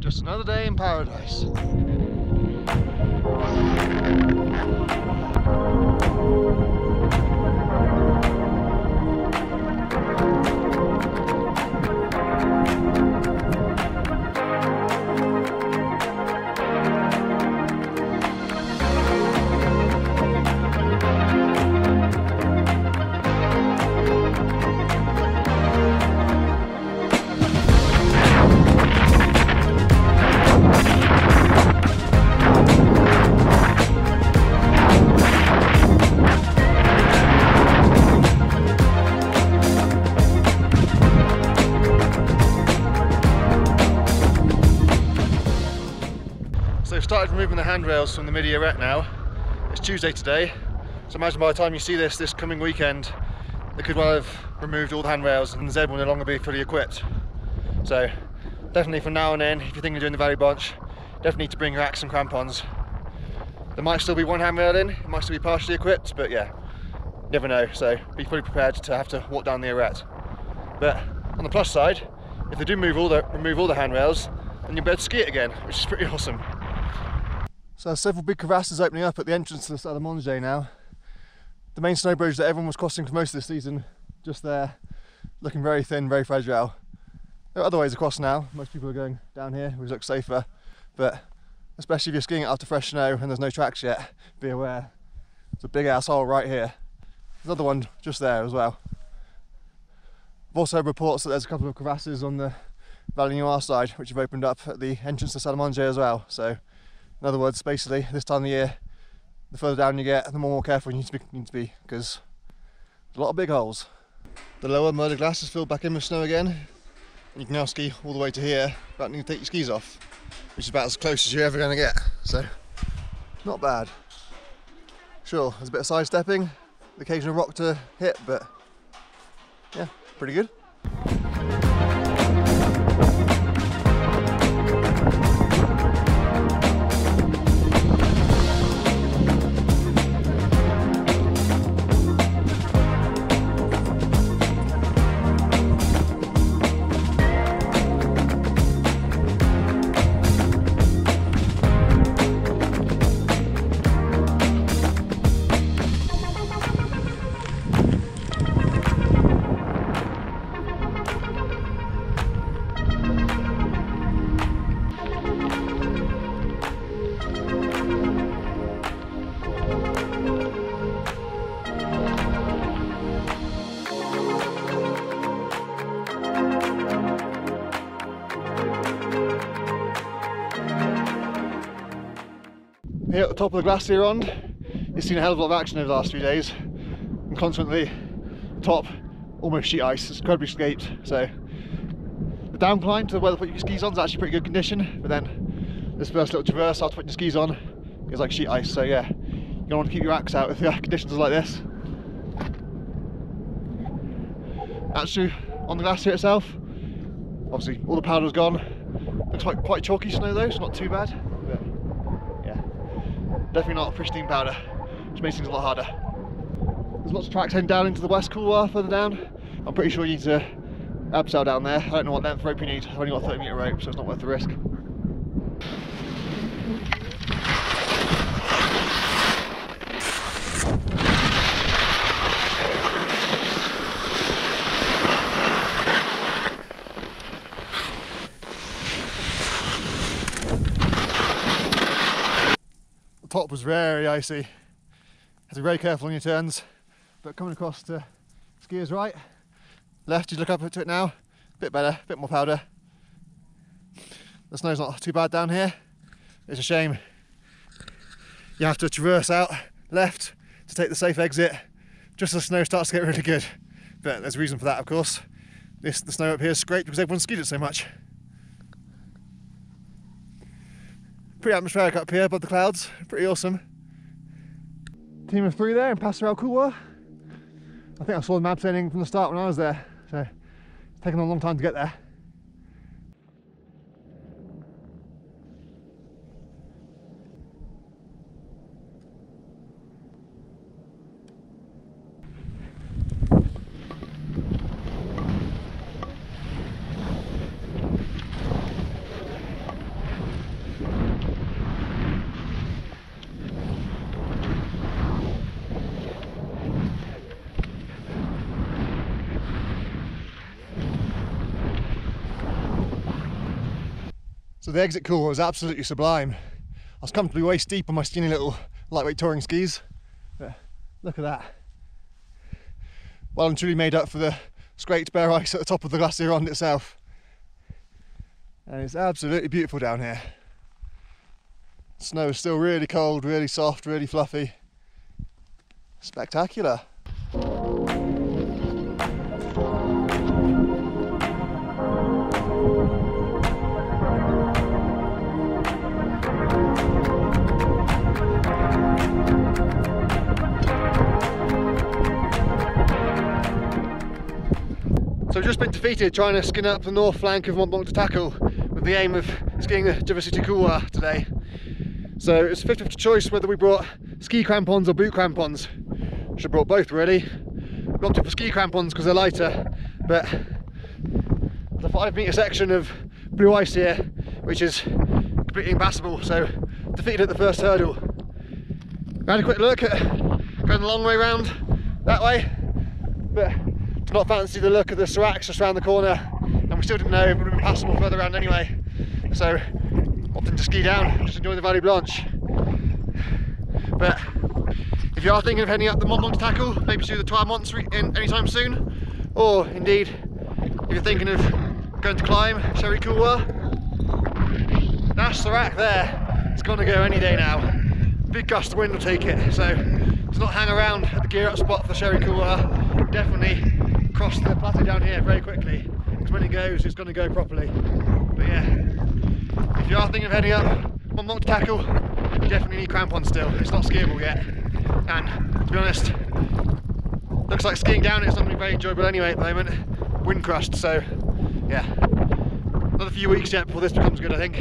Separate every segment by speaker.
Speaker 1: Just another day in paradise. So we've started removing the handrails from the midi arete now. It's Tuesday today, so imagine by the time you see this this coming weekend, they could well have removed all the handrails and the Zed will no longer be fully equipped. So definitely from now on in, if you're thinking of doing the Vallée Blanche, definitely need to bring your axe and crampons. There might still be one handrail in, it might still be partially equipped, but yeah, never know. So be fully prepared to have to walk down the arete. But on the plus side, if they do move all the remove all the handrails, then you'll be able to ski it again, which is pretty awesome. So several big crevasses opening up at the entrance to the Salle à Manger now. The main snow bridge that everyone was crossing for most of the season, just there, looking very thin, very fragile. There are other ways across now. Most people are going down here, which looks safer. But especially if you're skiing after fresh snow and there's no tracks yet, be aware. There's a big ass hole right here. There's another one just there as well. Had reports that there's a couple of crevasses on the Noir side, which have opened up at the entrance to Salle à Manger as well. So in other words, basically, this time of year, the further down you get, the more, careful you need to be, need to be because there's a lot of big holes. The lower Mer de Glace is filled back in with snow again. And you can now ski all the way to here without needing to take your skis off, which is about as close as you're ever going to get. So, not bad. Sure, there's a bit of sidestepping, the occasional rock to hit, but yeah, pretty good. Top of the glacier on, you've seen a hell of a lot of action over the last few days, and consequently, top almost sheet ice. It's incredibly scaped. So the down climb to where to put your skis on is actually pretty good condition, but then this first little traverse after putting your skis on is like sheet ice. So yeah, you don't want to keep your axe out if the conditions are like this. Actually, on the glacier itself, obviously all the powder's gone. Looks like quite chalky snow though, so not too bad. Definitely not pristine powder, which makes things a lot harder. There's lots of tracks heading down into the west couloir further down. I'm pretty sure you need to abseil down there. I don't know what length rope you need. I've only got a 30 metre rope, so it's not worth the risk. The top was very icy. Have to be very careful on your turns. But coming across to skiers right, left, you look up to it now, a bit better, a bit more powder. The snow's not too bad down here. It's a shame you have to traverse out left to take the safe exit just as the snow starts to get really good. But there's a reason for that, of course. This the snow up here is scraped because everyone skied it so much. Pretty atmospheric up here above the clouds, pretty awesome. Team of three there in Passerelle Couloir. I think I saw the map training from the start when I was there, so it's taken a long time to get there. So the exit cool was absolutely sublime. I was comfortably waist deep on my skinny little lightweight touring skis. But look at that. Well and truly made up for the scraped bare ice at the top of the Glacier Ronde itself. And it's absolutely beautiful down here. Snow is still really cold, really soft, really fluffy. Spectacular. Defeated trying to skin up the north flank of Mont Blanc du Tacul with the aim of skiing the Diversity Couloir today. So it's 50 50 choice whether we brought ski crampons or boot crampons. Should have brought both really. We opted for ski crampons because they're lighter, but the five metre section of blue ice here, which is completely impassable, so defeated at the first hurdle. I had a quick look at going the long way round that way, but not fancy the look of the Seracs just around the corner, and we still didn't know if it would have been passable further around anyway. So opting to ski down, just enjoy the Vallée Blanche. But if you are thinking of heading up the Mont Blanc Tacul, maybe do the Trois Monts in anytime soon, or indeed if you're thinking of going to climb Chéré Couloir, that's Serac there. It's gonna go any day now. Big gust of wind will take it, so let's not hang around at the gear up spot for Chéré Couloir. Definitely cross the plateau down here very quickly, because when it goes, it's gonna go properly. But yeah, if you are thinking of heading up Mont Blanc Tacul, you definitely need crampons still. It's not skiable yet. And to be honest, looks like skiing down it's not going to be very enjoyable anyway at the moment. Wind crust, so yeah. Another few weeks yet before this becomes good, I think.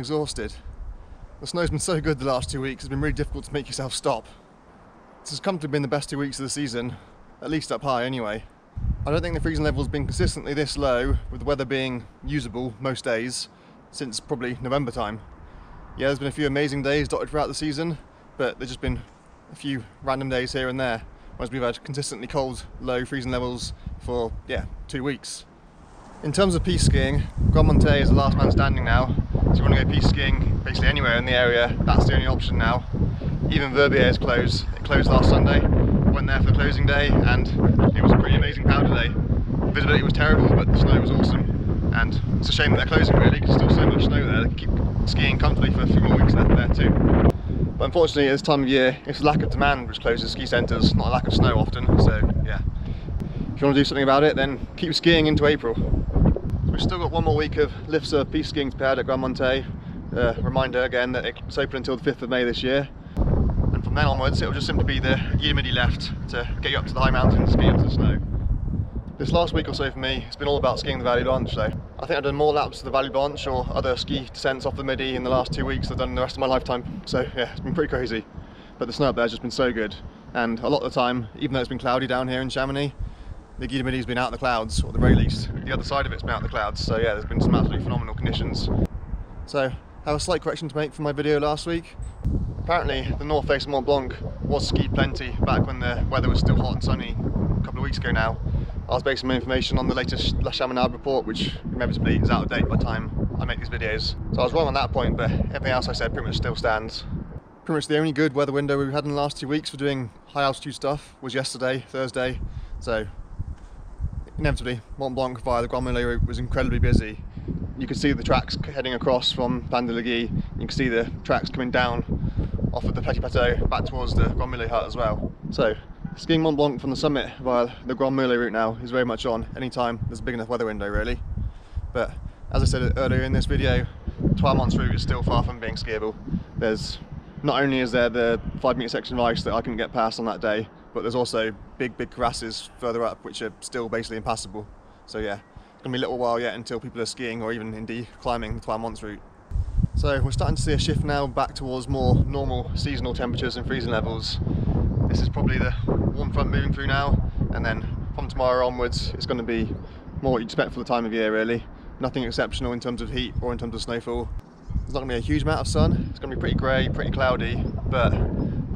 Speaker 1: Exhausted. The snow's been so good the last two weeks, it's been really difficult to make yourself stop. This has come to have been the best two weeks of the season, at least up high anyway. I don't think the freezing level has been consistently this low, with the weather being usable most days, since probably November time. Yeah, there's been a few amazing days dotted throughout the season, but there's just been a few random days here and there, whereas we've had consistently cold, low freezing levels for, yeah, two weeks. In terms of piste skiing, Grands Montets is the last man standing now, so if you want to go piste skiing basically anywhere in the area, that's the only option now. Even Verbier is closed. It closed last Sunday. Went there for the closing day and it was a pretty amazing powder day. Visibility was terrible but the snow was awesome. And it's a shame that they're closing really because there's still so much snow there. They can keep skiing comfortably for a few more weeks there, there too. But unfortunately at this time of year it's lack of demand which closes ski centres, not a lack of snow often. So yeah, if you want to do something about it then keep skiing into April. We've still got one more week of Lifsa piste skiing to be at Grands Montets. Uh, reminder again that it's open until the 5th of May this year. And from then onwards it'll just simply be the Midi left to get you up to the high mountains, and ski into the snow. This last week or so for me, it's been all about skiing the Vallée Blanche. So I think I've done more laps of the Vallée Blanche or other ski descents off the Midi in the last two weeks than I've done in the rest of my lifetime. So yeah, it's been pretty crazy. But the snow up there has just been so good. And a lot of the time, even though it's been cloudy down here in Chamonix, the Guide Midi's been out in the clouds, or at the very least, the other side of it's been out in the clouds. So yeah, there's been some absolutely phenomenal conditions. So I have a slight correction to make from my video last week. Apparently the North Face of Mont Blanc was skied plenty back when the weather was still hot and sunny a couple of weeks ago now. I was basing my information on the latest La Chamoniarde report, which inevitably is out of date by the time I make these videos. So I was wrong on that point, but everything else I said pretty much still stands. Pretty much the only good weather window we've had in the last two weeks for doing high altitude stuff was yesterday, Thursday. So inevitably Mont Blanc via the Grands Mulets route was incredibly busy. You could see the tracks heading across from Pan de. You can see the tracks coming down off of the Petit Plateau back towards the Grands Mulets hut as well. So skiing Mont Blanc from the summit via the Grands Mulets route now is very much on anytime there's a big enough weather window really. But as I said earlier in this video, Trois Monts route is still far from being skiable. There's not only is there the five metre section of ice that I couldn't get past on that day, but there's also big, big crevasses further up which are still basically impassable. So yeah, it's gonna be a little while yet until people are skiing or even indeed climbing the Trois Monts route. So we're starting to see a shift now back towards more normal seasonal temperatures and freezing levels. This is probably the warm front moving through now, and then from tomorrow onwards, it's going to be more what you'd expect for the time of year really. Nothing exceptional in terms of heat or in terms of snowfall. There's not going to be a huge amount of sun. It's going to be pretty grey, pretty cloudy, but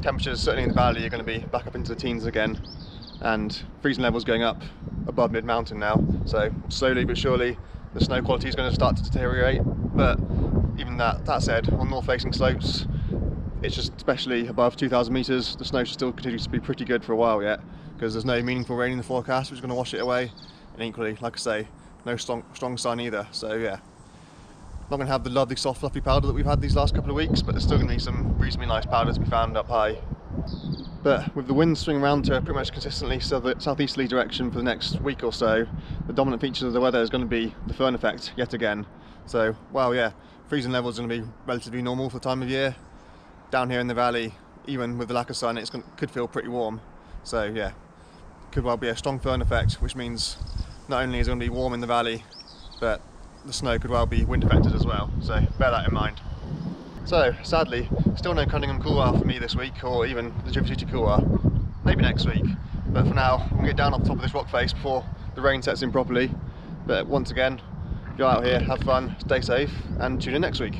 Speaker 1: temperatures certainly in the valley are going to be back up into the teens again, and freezing levels going up above mid-mountain now. So slowly but surely, the snow quality is going to start to deteriorate. But even that, that said, on north-facing slopes, it's just especially above 2,000 metres, the snow still continue to be pretty good for a while yet, because there's no meaningful rain in the forecast, which is going to wash it away. And equally, like I say, no strong, strong sun either. So yeah, not going to have the lovely soft fluffy powder that we've had these last couple of weeks, but there's still going to be some reasonably nice powder to be found up high. But with the wind swinging around to pretty much consistently south southeasterly direction for the next week or so, the dominant feature of the weather is going to be the foehn effect yet again. So, well, yeah, freezing levels are going to be relatively normal for the time of year. Down here in the valley, even with the lack of sun, it could feel pretty warm. So, yeah, could well be a strong foehn effect, which means not only is it going to be warm in the valley, but the snow could well be wind affected as well. So, bear that in mind. So, sadly, still no Cunningham Couloir for me this week, or even the Gervasutti Couloir. Maybe next week. But for now, I'm get down off the top of this rock face before the rain sets in properly. But once again, go out here, have fun, stay safe, and tune in next week.